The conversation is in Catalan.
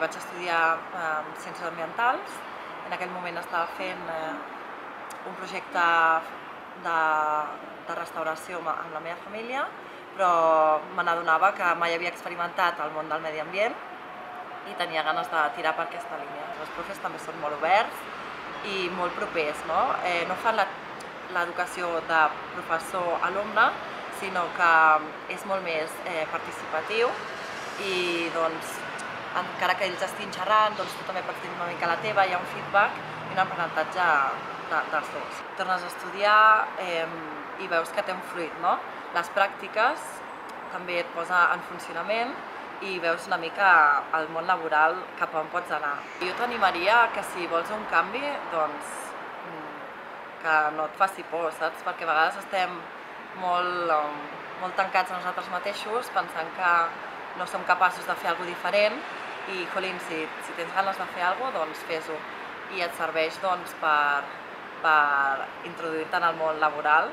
Vaig estudiar eh, Ciències Ambientals, en aquell moment estava fent eh, un projecte de, de restauració amb la meva família, però me n'adonava que mai havia experimentat el món del medi ambient i tenia ganes de tirar per aquesta línia. Els profes també són molt oberts i molt propers, no? Eh, no fan l'educació de professor-alumne, sinó que és molt més eh, participatiu i doncs encara que ells estiguin xerrant, doncs tu també dir una mica la teva, hi ha un feedback i un aprenentatge de, dels dos. Tornes a estudiar i veus que té un fruit, no? Les pràctiques també et posa en funcionament i veus una mica el món laboral cap on pots anar. Jo t'animaria que si vols un canvi, doncs mm, que no et faci por, saps? Perquè a vegades estem molt, molt tancats a nosaltres mateixos pensant que no som capaços de fer alguna diferent i, jolín, si, si tens ganes de fer alguna doncs fes-ho. I et serveix doncs, per, per introduir-te en el món laboral.